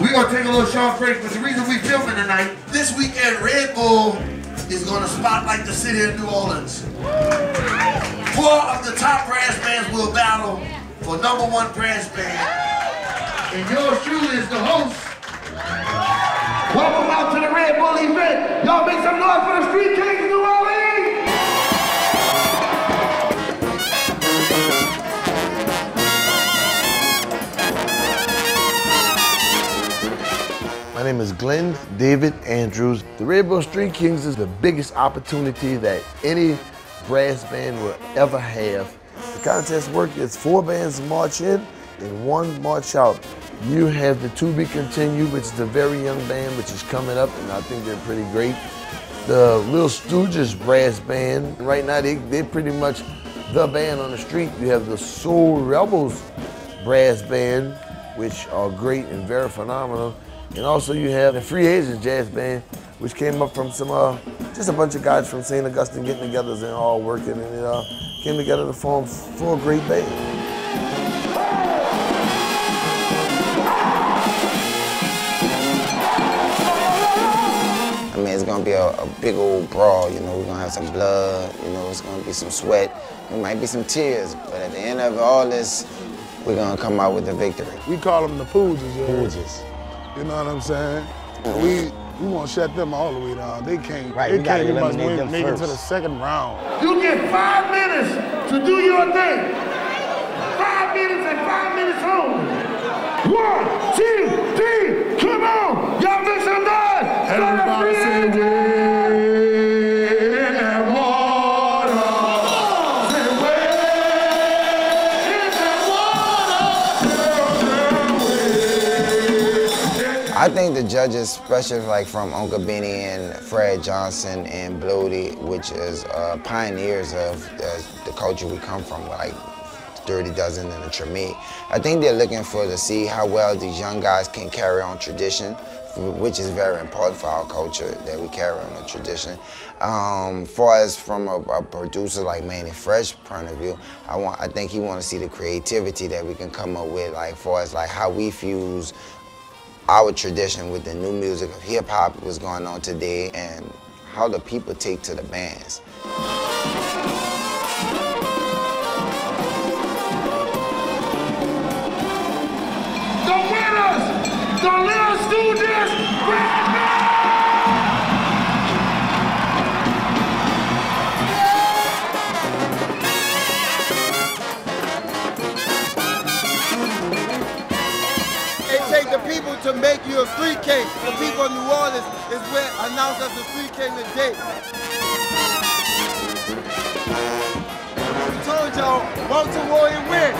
We're gonna take a little short break, but the reason we filming tonight, this weekend Red Bull is gonna spotlight the city of New Orleans. Four of the top brass bands will battle for number one brass band. And yours truly is the host. Welcome out to the Red Bull event. Y'all make some noise for the Street Kings My name is Glenn David Andrews. The Bull Street Kings is the biggest opportunity that any brass band will ever have. The contest work is four bands march in and one march out. You have the To Be Continued, which is the very young band, which is coming up, and I think they're pretty great. The Little Stooges brass band, right now they, they're pretty much the band on the street. You have the Soul Rebels brass band, which are great and very phenomenal. And also you have the Free Agents Jazz Band, which came up from some, uh, just a bunch of guys from St. Augustine getting together and all working and it uh, came together to form for a great band. I mean, it's gonna be a, a, big old brawl, you know, we're gonna have some blood, you know, it's gonna be some sweat, it might be some tears, but at the end of all this, we're gonna come out with a victory. We call them the Pooges, yeah. Pooges. You know what I'm saying? We we want to shut them all the way down. They can't. Right, they can't even eliminate them make it to the second round. You get five minutes to do your thing. Five minutes and five minutes only. One, two, I think the judges, especially like from Uncle Benny and Fred Johnson and Bloody, which is uh, pioneers of the, the culture we come from, like Dirty Dozen and the Treme. I think they're looking for to see how well these young guys can carry on tradition, which is very important for our culture that we carry on the tradition. Um, far as from a, a producer like Mannie Fresh point of view, I want I think he want to see the creativity that we can come up with, like far as like how we fuse our tradition with the new music of hip hop was going on today and how the people take to the bands. The winners, the Little Stooges, the people to make you a street king. The people of New Orleans is what announced us a street king today. We told y'all, vote to Warrior win.